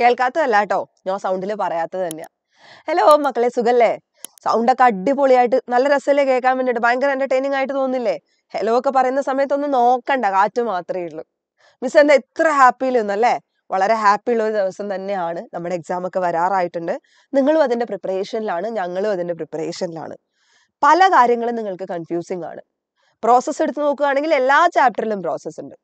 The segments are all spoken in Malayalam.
കേൾക്കാത്തതല്ല കേട്ടോ ഞാൻ സൗണ്ടിൽ പറയാത്തത് തന്നെയാ. ഹലോ മക്കളെ സുഖല്ലേ? സൗണ്ടൊക്കെ അടിപൊളിയായിട്ട് നല്ല രസമല്ലേ കേൾക്കാൻ വേണ്ടിയിട്ട്? ഭയങ്കര എന്റർടൈനിങ് ആയിട്ട് തോന്നില്ലേ ഹലോ ഒക്കെ പറയുന്ന സമയത്തൊന്നും നോക്കണ്ട കാറ്റ് മാത്രമേ ഉള്ളൂ. മിസ് എന്താ ഇത്ര ഹാപ്പിയിൽ അല്ലേ വളരെ ഹാപ്പി ഉള്ള ഒരു ദിവസം തന്നെയാണ് നമ്മുടെ എക്സാം ഒക്കെ വരാറായിട്ടുണ്ട്. നിങ്ങളും അതിന്റെ പ്രിപ്പറേഷനിലാണ് ഞങ്ങളും അതിന്റെ പ്രിപ്പറേഷനിലാണ് പല കാര്യങ്ങളും നിങ്ങൾക്ക് കൺഫ്യൂസിങ് ആണ്. പ്രോസസ്സ് എടുത്ത് നോക്കുകയാണെങ്കിൽ എല്ലാ ചാപ്റ്ററിലും പ്രോസസ്സ് ഉണ്ട്.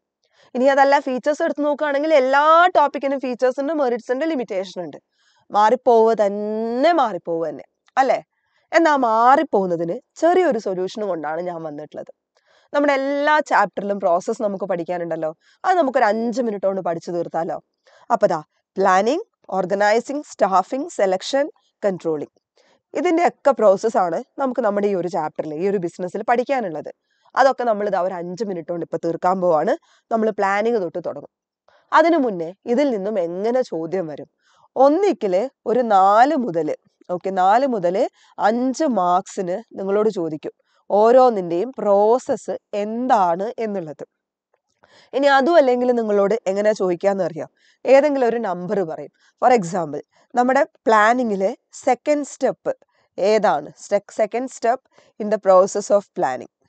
ഇനി അതല്ല ഫീച്ചേഴ്സ് എടുത്ത് നോക്കുകയാണെങ്കിൽ എല്ലാ ടോപ്പിക്കിനും ഫീച്ചേഴ്സിന്റെ മെറിറ്റ്സിന്റെ ലിമിറ്റേഷൻ ഉണ്ട് മാറിപ്പോവുക തന്നെ മാറിപ്പോവുക തന്നെ. അല്ലേ? എന്നാൽ മാറിപ്പോകുന്നതിന് ചെറിയൊരു സൊല്യൂഷൻ കൊണ്ടാണ് ഞാൻ വന്നിട്ടുള്ളത്. നമ്മുടെ എല്ലാ ചാപ്റ്ററിലും പ്രോസസ്സ് നമുക്ക് പഠിക്കാനുണ്ടല്ലോ. അത് നമുക്കൊരു അഞ്ച് മിനിറ്റ് കൊണ്ട് പഠിച്ചു തീർത്താലോ? അപ്പൊ ദാ planning organising staffing selection controlling ഇതിന്റെയൊക്കെ പ്രോസസ്സാണ് നമുക്ക് നമ്മുടെ ഈ ഒരു ചാപ്റ്ററിൽ ഈ ഒരു ബിസിനസ്സിൽ പഠിക്കാനുള്ളത്. അതൊക്കെ നമ്മൾ ഇതാ ഒരു അഞ്ച് മിനിറ്റ് കൊണ്ട് ഇപ്പൊ തീർക്കാൻ പോവാണ്. നമ്മൾ പ്ലാനിങ് തൊട്ട് തുടങ്ങും. അതിനു മുന്നേ ഇതിൽ നിന്നും എങ്ങനെ ചോദ്യം വരും? ഒന്നിക്കൽ ഒരു നാല് മുതൽ ഓക്കെ നാല് മുതൽ അഞ്ച് മാർക്സിന് നിങ്ങളോട് ചോദിക്കും. ഓരോന്നിന്റെയും പ്രോസസ്സ് എന്താണ് എന്നുള്ളത്. ഇനി അതും അല്ലെങ്കിൽ നിങ്ങളോട് എങ്ങനെ ചോദിക്കാന്ന് അറിയാം? ഏതെങ്കിലും ഒരു നമ്പർ പറയും. ഫോർ എക്സാമ്പിൾ നമ്മുടെ പ്ലാനിങ്ങിലെ സെക്കൻഡ് സ്റ്റെപ്പ് ഏതാണ്? Second step in the process of planning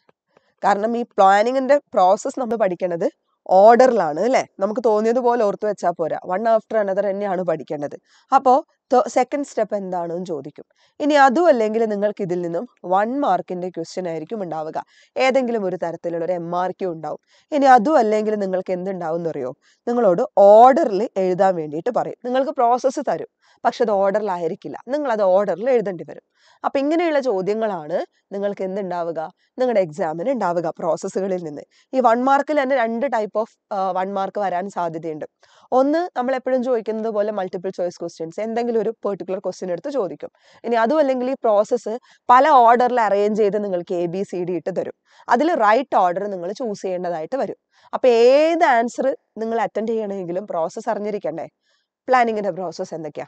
കാരണം ഈ പ്ലാനിങ്ങിന്റെ പ്രോസസ്സ് നമ്മൾ പഠിക്കേണ്ടത് ഓർഡറിലാണ് അല്ലേ? നമുക്ക് തോന്നിയതുപോലെ ഓർത്ത് വെച്ചാൽ പോരാ. വൺ ആഫ്റ്റർ അനദർ തന്നെയാണ് പഠിക്കേണ്ടത്. അപ്പോൾ സെക്കൻഡ് സ്റ്റെപ്പ് എന്താണെന്ന് ചോദിക്കും. ഇനി അതും അല്ലെങ്കിൽ നിങ്ങൾക്ക് ഇതിൽ നിന്നും വൺ മാർക്കിന്റെ ക്വസ്റ്റ്യൻ ആയിരിക്കും ഉണ്ടാവുക. ഏതെങ്കിലും ഒരു തരത്തിലുള്ള ഒരു എം മാർക്കും ഉണ്ടാവും. ഇനി അതും അല്ലെങ്കിൽ നിങ്ങൾക്ക് എന്തുണ്ടാവും എന്നറിയോ നിങ്ങളോട് ഓർഡറിൽ എഴുതാൻ വേണ്ടിയിട്ട് പറയും. നിങ്ങൾക്ക് പ്രോസസ്സ് തരും. പക്ഷെ അത് ഓർഡറിലായിരിക്കില്ല നിങ്ങൾ അത് ഓർഡറിൽ എഴുതേണ്ടി വരും. അപ്പൊ ഇങ്ങനെയുള്ള ചോദ്യങ്ങളാണ് നിങ്ങൾക്ക് എന്തുണ്ടാവുക? നിങ്ങളുടെ എക്സാമിന് ഉണ്ടാവുക പ്രോസസ്സുകളിൽ നിന്ന്. ഈ വൺ മാർക്കിൽ തന്നെ രണ്ട് ടൈപ്പ് ഓഫ് വൺ മാർക്ക് വരാൻ സാധ്യതയുണ്ട്. ഒന്ന് നമ്മൾ എപ്പോഴും ചോദിക്കുന്നത് പോലെ മൾട്ടിപ്പിൾ ചോയ്സ് ക്വസ്റ്റ്യൻസ് എന്തെങ്കിലും ഒരു പെർട്ടിക്കുലർ ക്വസ്റ്റ്യൻ എടുത്ത് ചോദിക്കും. ഇനി അതും അല്ലെങ്കിൽ ഈ പ്രോസസ്സ് പല ഓർഡറിൽ അറേഞ്ച് ചെയ്ത് നിങ്ങൾക്ക് എ ബി സി ഡി ഇട്ട് തരും. അതിൽ റൈറ്റ് ഓർഡർ നിങ്ങൾ ചൂസ് ചെയ്യേണ്ടതായിട്ട് വരും. അപ്പൊ ഏത് ആൻസർ നിങ്ങൾ അറ്റൻഡ് ചെയ്യണമെങ്കിലും പ്രോസസ്സ് അറിഞ്ഞിരിക്കണ്ടേ? പ്ലാനിങ്ങിന്റെ പ്രോസസ്സ് എന്തൊക്കെയാ?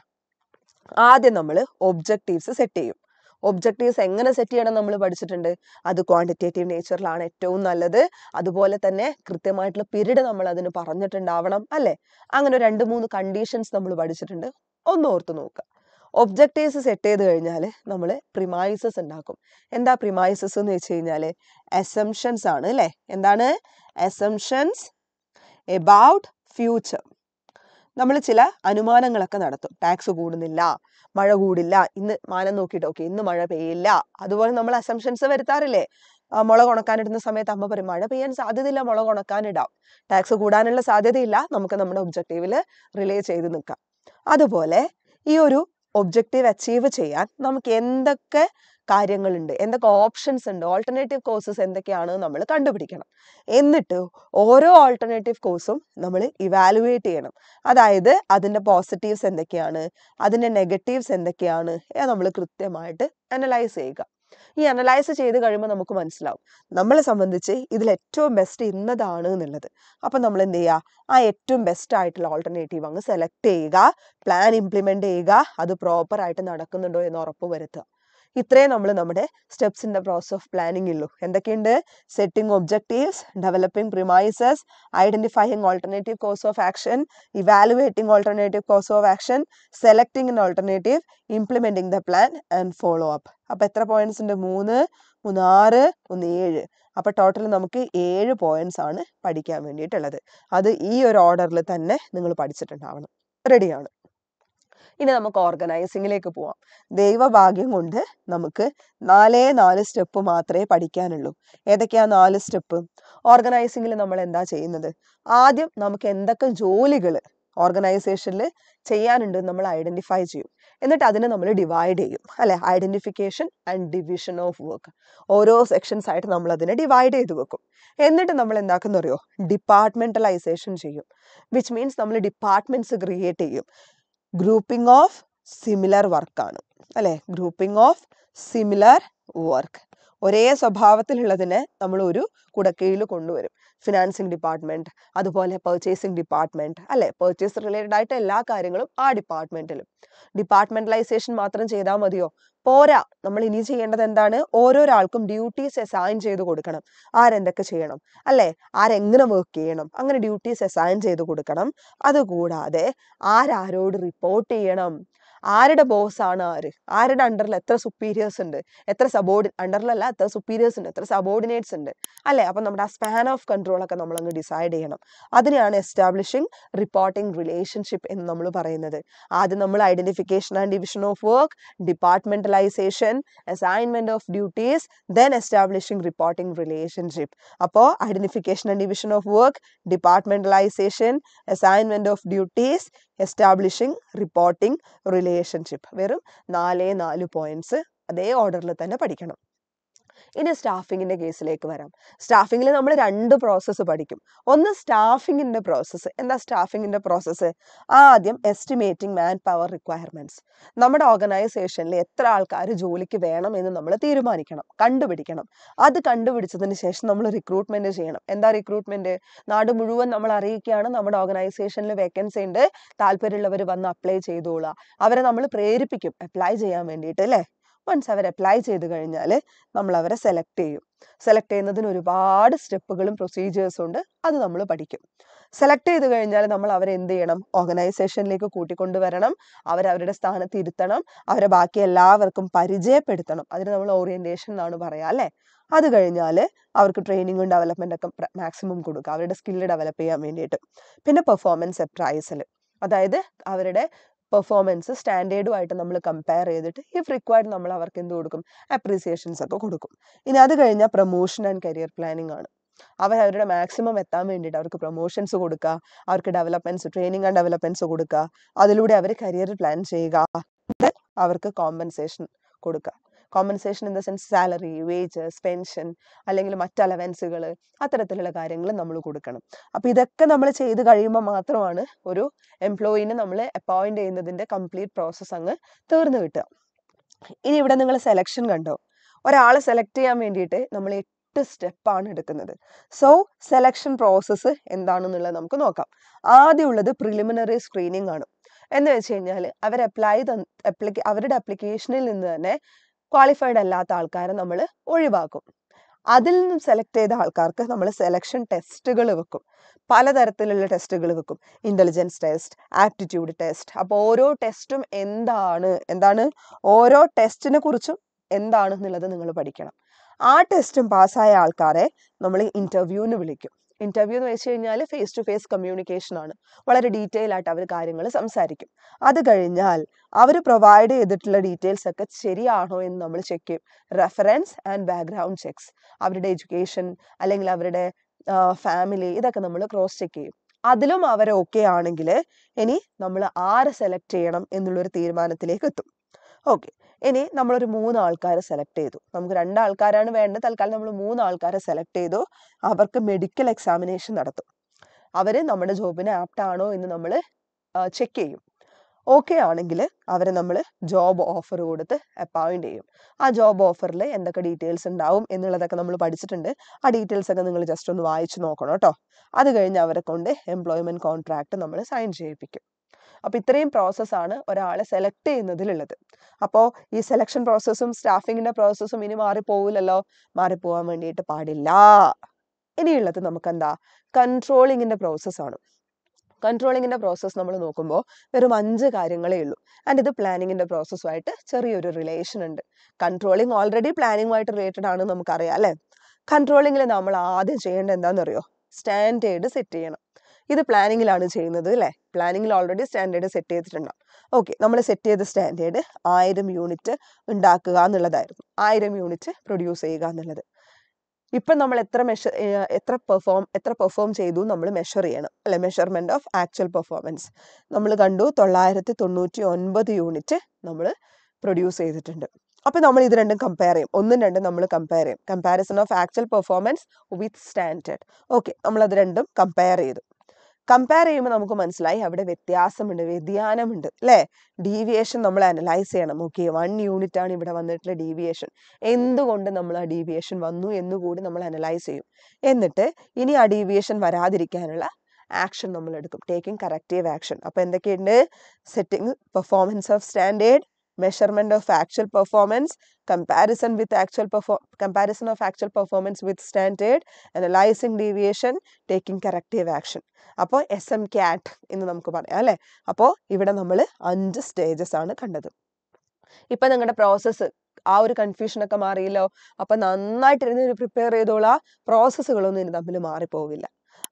ആദ്യം നമ്മൾ ഒബ്ജക്റ്റീവ്സ് സെറ്റ് ചെയ്യും. ഒബ്ജക്റ്റീവ്സ് എങ്ങനെ സെറ്റ് ചെയ്യണം നമ്മൾ പഠിച്ചിട്ടുണ്ട്. അത് ക്വാണ്ടിറ്റേറ്റീവ് നേച്ചറിലാണ് ഏറ്റവും നല്ലത്. അതുപോലെ തന്നെ കൃത്യമായിട്ടുള്ള പിരീഡ് നമ്മൾ അതിന് പറഞ്ഞിട്ടുണ്ടാവണം അല്ലെ? അങ്ങനെ രണ്ട് മൂന്ന് കണ്ടീഷൻസ് നമ്മൾ പഠിച്ചിട്ടുണ്ട്. ഒന്ന് ഓർത്ത് നോക്കുക. ഒബ്ജക്റ്റീവ്സ് സെറ്റ് ചെയ്ത് കഴിഞ്ഞാൽ നമ്മൾ പ്രിമൈസസ് ഉണ്ടാക്കും. എന്താ പ്രിമൈസസ് എന്ന് വെച്ച് കഴിഞ്ഞാൽ എസംഷൻസ് ആണ് അല്ലേ? എന്താണ്? എസംഷൻസ് എബൌട്ട് ഫ്യൂച്ചർ നമ്മൾ ചില അനുമാനങ്ങളൊക്കെ നടത്തും. ടാക്സ് കൂടുന്നില്ല മഴ കൂടില്ല ഇന്ന് മാനം നോക്കിയിട്ട് ഓക്കെ ഇന്ന് മഴ പെയ്യില്ല. അതുപോലെ നമ്മൾ അസംഷൻസ് വരുത്താറില്ലേ? മുള മുളക് ഉണക്കാനിടുന്ന സമയത്ത് അമ്മ പറയും മഴ പെയ്യാൻ സാധ്യതയില്ല മുളക് ഉണക്കാനിടാം ടാക്സ് കൂടാനുള്ള സാധ്യതയില്ല നമുക്ക് നമ്മുടെ ഒബ്ജക്റ്റീവിൽ റിലേ ചെയ്ത് നിൽക്കാം. അതുപോലെ ഈ ഒരു ഒബ്ജക്റ്റീവ് അച്ചീവ് ചെയ്യാൻ നമുക്ക് എന്തൊക്കെ കാര്യങ്ങളുണ്ട്. എന്തൊക്കെ ഓപ്ഷൻസ് ഉണ്ട്? ഓൾട്ടർനേറ്റീവ് കോഴ്സസ് എന്തൊക്കെയാണ് നമ്മൾ കണ്ടുപിടിക്കണം. എന്നിട്ട് ഓരോ ഓൾട്ടർനേറ്റീവ് കോഴ്സും നമ്മൾ ഇവാലുവേറ്റ് ചെയ്യണം. അതായത് അതിന്റെ പോസിറ്റീവ്സ് എന്തൊക്കെയാണ്? അതിന്റെ നെഗറ്റീവ്സ് എന്തൊക്കെയാണ്? നമ്മൾ കൃത്യമായിട്ട് അനലൈസ് ചെയ്യുക. ഈ അനലൈസ് ചെയ്ത് കഴിയുമ്പോൾ നമുക്ക് മനസ്സിലാവും. നമ്മളെ സംബന്ധിച്ച് ഇതിൽ ഏറ്റവും ബെസ്റ്റ് ഇന്നതാണ് എന്നുള്ളത്. അപ്പം നമ്മൾ എന്ത് ചെയ്യുക? ആ ഏറ്റവും ബെസ്റ്റ് ആയിട്ടുള്ള ഓൾട്ടർനേറ്റീവ് അങ്ങ് സെലക്ട് ചെയ്യുക. പ്ലാൻ ഇംപ്ലിമെന്റ് ചെയ്യുക. അത് പ്രോപ്പറായിട്ട് നടക്കുന്നുണ്ടോ എന്ന് ഉറപ്പ് വരുത്തുക. ഇത്രയും നമ്മൾ നമ്മുടെ steps in the process of planning ഉള്ളൂ. എന്തൊക്കെയുണ്ട്? Setting objectives developing premises identifying alternative course of action evaluating alternative course of action selecting in alternative implementing the plan and follow up അപ്പോൾ എത്ര പോയിന്റ്സ് ഉണ്ട്? മൂന്ന് മൂന്ന് ആറ് ഒന്ന് ഏഴ്. അപ്പോൾ ടോട്ടൽ നമുക്ക് ഏഴ് പോയിന്റ്സ് ആണ് പഠിക്കാൻ വേണ്ടിയിട്ടുള്ളത്. അത് ഈ ഒരു ഓർഡറിൽ തന്നെ നിങ്ങൾ പഠിച്ചിട്ടുണ്ടാവണം. റെഡിയാണ് ഇനി നമുക്ക് ഓർഗനൈസിങ്ങിലേക്ക് പോവാം. ദൈവഭാഗ്യം കൊണ്ട് നമുക്ക് നാലേ നാല് സ്റ്റെപ്പ് മാത്രമേ പഠിക്കാനുള്ളൂ. ഏതൊക്കെയാ നാല് സ്റ്റെപ്പ് ഓർഗനൈസിങ്ങിൽ നമ്മൾ എന്താ ചെയ്യുന്നത്? ആദ്യം നമുക്ക് എന്തൊക്കെ ജോലികൾ ഓർഗനൈസേഷനിൽ ചെയ്യാനുണ്ട് നമ്മൾ ഐഡന്റിഫൈ ചെയ്യും. എന്നിട്ട് അതിനെ നമ്മൾ ഡിവൈഡ് ചെയ്യും അല്ലെ? Identification and division of work ഓരോ സെക്ഷൻസ് ആയിട്ട് നമ്മൾ അതിനെ ഡിവൈഡ് ചെയ്ത് വെക്കും. എന്നിട്ട് നമ്മൾ എന്താക്കുന്ന അറിയോ ഡിപ്പാർട്ട്മെന്റലൈസേഷൻ ചെയ്യും. വിച്ച് മീൻസ് നമ്മൾ ഡിപ്പാർട്ട്മെന്റ്സ് ക്രിയേറ്റ് ചെയ്യും. ഗ്രൂപ്പിംഗ് ഓഫ് സിമിലർ വർക്കാണ് അല്ലെ? Grouping of similar work. ഒരേ സ്വഭാവത്തിലുള്ളതിനെ നമ്മൾ ഒരു കുടക്കീഴിൽ കൊണ്ടുവരും. ഫിനാൻസിങ് ഡിപ്പാർട്ട്മെന്റ് അതുപോലെ പർച്ചേസിംഗ് ഡിപ്പാർട്ട്മെന്റ് അല്ലേ? പർച്ചേസ് റിലേറ്റഡ് ആയിട്ട് എല്ലാ കാര്യങ്ങളും ആ ഡിപ്പാർട്ട്മെന്റിലും ഡിപ്പാർട്ട്മെന്റലൈസേഷൻ മാത്രം ചെയ്താൽ മതിയോ? പോരാ. നമ്മൾ ഇനി ചെയ്യേണ്ടത് എന്താണ്? ഓരോരാൾക്കും ഡ്യൂട്ടീസ് അസൈൻ ചെയ്ത് കൊടുക്കണം. ആരെന്തൊക്കെ ചെയ്യണം? അല്ലെ? ആരെങ്ങനെ വർക്ക് ചെയ്യണം? അങ്ങനെ ഡ്യൂട്ടീസ് അസൈൻ ചെയ്ത് കൊടുക്കണം. അതുകൂടാതെ ആരാരോട് റിപ്പോർട്ട് ചെയ്യണം? ആരുടെ ബോസ് ആണ് ആര്? ആരുടെ അണ്ടറിൽ എത്ര സുപ്പീരിയേഴ്സ് ഉണ്ട്? എത്ര സബോർഡി അണ്ടറിലല്ല എത്ര സുപ്പീരിയേഴ്സ് ഉണ്ട്? എത്ര സബോർഡിനേറ്റ്സ് ഉണ്ട്? അല്ലേ? അപ്പം നമ്മുടെ ആ സ്പാൻ ഓഫ് കൺട്രോൾ ഒക്കെ നമ്മൾ അങ്ങ് ഡിസൈഡ് ചെയ്യണം. അതിനെയാണ് എസ്റ്റാബ്ലിഷിംഗ് റിപ്പോർട്ടിംഗ് റിലേഷൻഷിപ്പ് എന്ന് നമ്മൾ പറയുന്നത്. ആദ്യം നമ്മൾ identification and division of work departmentalisation assignment of duties then establishing reporting relationship അപ്പോൾ identification and division of work departmentalisation assignment of duties establishing reporting relationship വെറും നാലേ നാല് പോയിന്റ്സ് അതേ ഓർഡറിൽ തന്നെ പഠിക്കണം. ഇനി സ്റ്റാഫിങ്ങിന്റെ കേസിലേക്ക് വരാം. സ്റ്റാഫിങ്ങിൽ നമ്മൾ രണ്ട് പ്രോസസ്സ് പഠിക്കും. ഒന്ന് സ്റ്റാഫിങ്ങിന്റെ പ്രോസസ്സ് എന്താ സ്റ്റാഫിങ്ങിന്റെ പ്രോസസ്സ് ആദ്യം എസ്റ്റിമേറ്റിംഗ് മാൻ പവർ റിക്വയർമെന്റ്സ് നമ്മുടെ ഓർഗനൈസേഷനിൽ എത്ര ആൾക്കാർ ജോലിക്ക് വേണം എന്ന് നമ്മൾ തീരുമാനിക്കണം. കണ്ടുപിടിക്കണം. അത് കണ്ടുപിടിച്ചതിന് ശേഷം നമ്മൾ റിക്രൂട്ട്മെന്റ് ചെയ്യണം. എന്താ റിക്രൂട്ട്മെന്റ് നാട് മുഴുവൻ നമ്മൾ അറിയിക്കുകയാണ്. നമ്മുടെ ഓർഗനൈസേഷനിൽ വേക്കൻസി ഉണ്ട്. താല്പര്യമുള്ളവർ വന്ന് അപ്ലൈ ചെയ്തോളുക. അവരെ നമ്മൾ പ്രേരിപ്പിക്കും. അപ്ലൈ ചെയ്യാൻ വേണ്ടിയിട്ട് അല്ലേ? വൺസ് അവർ അപ്ലൈ ചെയ്ത് കഴിഞ്ഞാൽ നമ്മൾ അവരെ സെലക്ട് ചെയ്യും. സെലക്ട് ചെയ്യുന്നതിന് ഒരുപാട് സ്റ്റെപ്പുകളും പ്രൊസീജിയേഴ്സും ഉണ്ട്. അത് നമ്മൾ പഠിക്കും. സെലക്ട് ചെയ്ത് കഴിഞ്ഞാൽ നമ്മൾ അവരെ എന്ത് ചെയ്യണം? ഓർഗനൈസേഷനിലേക്ക് കൂട്ടിക്കൊണ്ടുവരണം അവരവരുടെ സ്ഥാനത്ത് ഇരുത്തണം. അവരെ ബാക്കി എല്ലാവർക്കും പരിചയപ്പെടുത്തണം. അതിന് നമ്മൾ ഓറിയന്റേഷൻ എന്നാണ് പറയുക അല്ലേ? അത് കഴിഞ്ഞാൽ അവർക്ക് ട്രെയിനിങ്ങും ഡെവലപ്മെന്റ് ഒക്കെ മാക്സിമം കൊടുക്കുക. അവരുടെ സ്കില്ല് ഡെവലപ്പ് ചെയ്യാൻ വേണ്ടിയിട്ട്. പിന്നെ പെർഫോമൻസ് അപ്രൈസൽ അതായത് അവരുടെ പെർഫോമൻസ് സ്റ്റാൻഡേർഡുമായിട്ട് നമ്മൾ കമ്പയർ ചെയ്തിട്ട് ഇഫ് റിക്വയർഡ് നമ്മൾ അവർക്ക് എന്ത് കൊടുക്കും? അപ്രീസിയേഷൻസ് ഒക്കെ കൊടുക്കും. ഇനി അത് കഴിഞ്ഞാൽ പ്രൊമോഷൻ ആൻഡ് കരിയർ പ്ലാനിങ് ആണ്. അവർ അവരുടെ മാക്സിമം എത്താൻ വേണ്ടിയിട്ട് അവർക്ക് പ്രൊമോഷൻസ് കൊടുക്കുക അവർക്ക് ഡെവലപ്മെന്റ്സ് ട്രെയിനിങ് ആൻഡ് ഡെവലപ്മെന്റ്സ് കൊടുക്കുക അതിലൂടെ അവർ കരിയർ പ്ലാൻ ചെയ്യുക. അവർക്ക് കോമ്പൻസേഷൻ കൊടുക്കുക compensation in the sense salary wages pension അല്ലെങ്കിൽ മറ്റ് അലവൻസുകൾ അത്തരത്തിലുള്ള കാര്യങ്ങൾ നമ്മൾ കൊടുക്കണം. അപ്പോൾ ഇതൊക്കെ നമ്മൾ ചെയ്ത് കഴിയുമ്പോൾ മാത്രമാണ് ഒരു എംപ്ലോയിനെ നമ്മൾ അപ്പോയിന്റ് ചെയ്യുന്നതിന്റെ കംപ്ലീറ്റ് പ്രോസസ്സ് അങ്ങ് തീർന്നു കിട്ടുക. ഇനി ഇവിടെ നിങ്ങൾ സെലക്ഷൻ കണ്ടോ? ഒരാളെ സെലക്ട് ചെയ്യാൻ വേണ്ടിയിട്ട് നമ്മൾ എട്ട് സ്റ്റെപ്പാണ് എടുക്കുന്നത്. സോ സെലക്ഷൻ പ്രോസസ്സ് എന്താണെന്നുള്ളത് നമുക്ക് നോക്കാം. ആദ്യമുള്ളത് പ്രിലിമിനറി സ്ക്രീനിങ് ആണ്. എന്ന് വെച്ച് കഴിഞ്ഞാൽ അവർ അപ്ലൈ അവരുടെ അപ്ലിക്കേഷനിൽ നിന്ന് തന്നെ ക്വാളിഫൈഡ് അല്ലാത്ത ആൾക്കാരെ നമ്മൾ ഒഴിവാക്കും. അതിൽ നിന്നും സെലക്ട് ചെയ്ത ആൾക്കാർക്ക് നമ്മൾ സെലക്ഷൻ ടെസ്റ്റുകൾ വെക്കും. പലതരത്തിലുള്ള ടെസ്റ്റുകൾ വെക്കും. ഇന്റലിജൻസ് ടെസ്റ്റ് ആപ്റ്റിറ്റ്യൂഡ് ടെസ്റ്റ് അപ്പോൾ ഓരോ ടെസ്റ്റും എന്താണ്? എന്താണ്? ഓരോ ടെസ്റ്റിനെ കുറിച്ചും എന്താണ് എന്നുള്ളത് നിങ്ങൾ പഠിക്കണം. ആ ടെസ്റ്റും പാസ്സായ ആൾക്കാരെ നമ്മൾ ഇന്റർവ്യൂവിന് വിളിക്കും. ഇന്റർവ്യൂ എന്ന് വെച്ച് കഴിഞ്ഞാൽ ഫേസ് ടു ഫേസ് കമ്മ്യൂണിക്കേഷൻ ആണ്. വളരെ ഡീറ്റെയിൽ ആയിട്ട് അവർ കാര്യങ്ങൾ സംസാരിക്കും. അത് കഴിഞ്ഞാൽ അവർ പ്രൊവൈഡ് ചെയ്തിട്ടുള്ള ഡീറ്റെയിൽസ് ഒക്കെ ശരിയാണോ എന്ന് നമ്മൾ ചെക്ക് ചെയ്യും. റെഫറൻസ് ആൻഡ് ബാക്ക്ഗ്രൗണ്ട് ചെക്സ് അവരുടെ എഡ്യൂക്കേഷൻ അല്ലെങ്കിൽ അവരുടെ ഫാമിലി ഇതൊക്കെ നമ്മൾ ക്രോസ് ചെക്ക് ചെയ്യും. അതിലും അവർ ഓക്കെ ആണെങ്കിൽ ഇനി നമ്മൾ ആരെ സെലക്ട് ചെയ്യണം എന്നുള്ളൊരു തീരുമാനത്തിലേക്ക് എത്തും. ഓക്കെ ഇനി നമ്മളൊരു മൂന്ന് ആൾക്കാരെ സെലക്ട് ചെയ്തു. നമുക്ക് രണ്ട് ആൾക്കാരാണ് വേണ്ടത്. തൽക്കാലം നമ്മൾ മൂന്ന് ആൾക്കാരെ സെലക്ട് ചെയ്തു. അവർക്ക് മെഡിക്കൽ എക്സാമിനേഷൻ നടത്തും. അവർ നമ്മുടെ ജോബിന് ആപ്റ്റ് ആണോ എന്ന് നമ്മൾ ചെക്ക് ചെയ്യും. ഓക്കെ ആണെങ്കിൽ അവരെ നമ്മൾ ജോബ് ഓഫർ കൊടുത്ത് അപ്പോയിന്റ് ചെയ്യും. ആ ജോബ് ഓഫറിൽ എന്തൊക്കെ ഡീറ്റെയിൽസ് ഉണ്ടാവും എന്നുള്ളതൊക്കെ നമ്മൾ പഠിച്ചിട്ടുണ്ട്. ആ ഡീറ്റെയിൽസ് ഒക്കെ നിങ്ങൾ ജസ്റ്റ് ഒന്ന് വായിച്ചു നോക്കണം കേട്ടോ. അത് കഴിഞ്ഞ് അവരെ കൊണ്ട് എംപ്ലോയ്മെന്റ് കോൺട്രാക്ട് നമ്മൾ സൈൻ ചെയ്യിപ്പിക്കും. അപ്പോൾ ഇത്രയും പ്രോസസ്സാണ് ഒരാളെ സെലക്ട് ചെയ്യുന്നതിലുള്ളത്. അപ്പോൾ ഈ സെലക്ഷൻ പ്രോസസ്സും സ്റ്റാഫിങ്ങിന്റെ പ്രോസസ്സും ഇനി മാറിപ്പോവില്ലല്ലോ? മാറിപ്പോവാൻ വേണ്ടിയിട്ട് പാടില്ല. ഇനിയുള്ളത് നമുക്ക് എന്താ കൺട്രോളിങ്ങിന്റെ പ്രോസസ്സാണ് കൺട്രോളിങ്ങിന്റെ പ്രോസസ്സ് നമ്മൾ നോക്കുമ്പോൾ വെറും അഞ്ച് കാര്യങ്ങളേ ഉള്ളൂ. ആൻഡ് ഇത് പ്ലാനിങ്ങിന്റെ പ്രോസസ്സുമായിട്ട് ചെറിയൊരു റിലേഷൻ ഉണ്ട്. കൺട്രോളിങ് ഓൾറെഡി പ്ലാനിങ്ങുമായിട്ട് റിലേറ്റഡ് ആണ് നമുക്കറിയാം അല്ലേ? കൺട്രോളിങ്ങിൽ നമ്മൾ ആദ്യം ചെയ്യേണ്ടത് എന്താണെന്നറിയോ സ്റ്റാൻഡേർഡ് സെറ്റ് ചെയ്യണം. ഇത് പ്ലാനിങ്ങിലാണ് ചെയ്യുന്നത് അല്ലേ പ്ലാനിങ്ങിൽ ഓൾറെഡി സ്റ്റാൻഡേർഡ് സെറ്റ് ചെയ്തിട്ടുണ്ടാവും ഓക്കെ നമ്മൾ സെറ്റ് ചെയ്ത സ്റ്റാൻഡേർഡ് ആയിരം യൂണിറ്റ് ഉണ്ടാക്കുക എന്നുള്ളതായിരുന്നു. ആയിരം യൂണിറ്റ് പ്രൊഡ്യൂസ് ചെയ്യുക എന്നുള്ളത്. ഇപ്പം നമ്മൾ എത്ര മെഷർ എത്ര പെർഫോം എത്ര പെർഫോം ചെയ്തു നമ്മൾ മെഷർ ചെയ്യണം. അല്ലെ മെഷർമെന്റ് ഓഫ് ആക്ച്വൽ പെർഫോമൻസ് നമ്മൾ കണ്ടു തൊള്ളായിരത്തി തൊണ്ണൂറ്റി ഒൻപത് യൂണിറ്റ് നമ്മൾ പ്രൊഡ്യൂസ് ചെയ്തിട്ടുണ്ട്. അപ്പോൾ നമ്മൾ ഇത് രണ്ടും കമ്പയർ ചെയ്യും. ഒന്നും രണ്ടും നമ്മൾ കമ്പയർ ചെയ്യും. Comparison of actual performance with standard okay നമ്മൾ അത് രണ്ടും കമ്പയർ ചെയ്തു. കമ്പയർ ചെയ്യുമ്പോൾ നമുക്ക് മനസ്സിലായി അവിടെ വ്യത്യാസമുണ്ട് വ്യതിയാനമുണ്ട് അല്ലേ? ഡീവിയേഷൻ നമ്മൾ അനലൈസ് ചെയ്യണം. ഓക്കെ വൺ യൂണിറ്റ് ആണ് ഇവിടെ വന്നിട്ടുള്ള ഡീവിയേഷൻ എന്തുകൊണ്ട് നമ്മൾ ആ ഡീവിയേഷൻ വന്നു എന്നുകൂടി നമ്മൾ അനലൈസ് ചെയ്യും. എന്നിട്ട് ഇനി ആ ഡീവിയേഷൻ വരാതിരിക്കാനുള്ള ആക്ഷൻ നമ്മൾ എടുക്കും. ടേക്കിംഗ് കറക്റ്റീവ് ആക്ഷൻ അപ്പോൾ എന്തൊക്കെയുണ്ട്? Setting performance of standard measurement of actual performance comparison with actual പെർഫോ comparison of actual performance with standard analysing deviation taking corrective action അപ്പോൾ എസ് എം ക്യാറ്റ് എന്ന് നമുക്ക് പറയാം അല്ലേ? അപ്പോൾ ഇവിടെ നമ്മൾ അഞ്ച് സ്റ്റേജസ് ആണ് കണ്ടത്. ഇപ്പം നിങ്ങളുടെ പ്രോസസ്സ് ആ ഒരു കൺഫ്യൂഷനൊക്കെ മാറിയല്ലോ? അപ്പം നന്നായിട്ട് ഇരുന്ന് പ്രിപ്പയർ ചെയ്തോളാം. പ്രോസസ്സുകളൊന്നും ഇനി തമ്മിൽ മാറിപ്പോവില്ല.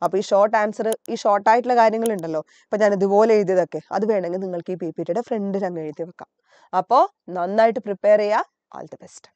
അപ്പോൾ ഈ ഷോർട്ട് ആൻസർ ഈ ഷോർട്ട് ആയിട്ടുള്ള കാര്യങ്ങളുണ്ടല്ലോ. അപ്പോൾ ഞാൻ ഇതുപോലെ എഴുതിയതൊക്കെ അത് വേണമെങ്കിൽ നിങ്ങൾക്ക് ഈ പി പി ടിയുടെ ഫ്രണ്ടിൽ അങ്ങ് എഴുതി വെക്കാം. അപ്പോൾ നന്നായിട്ട് പ്രിപ്പയർ ചെയ്യുക. All the best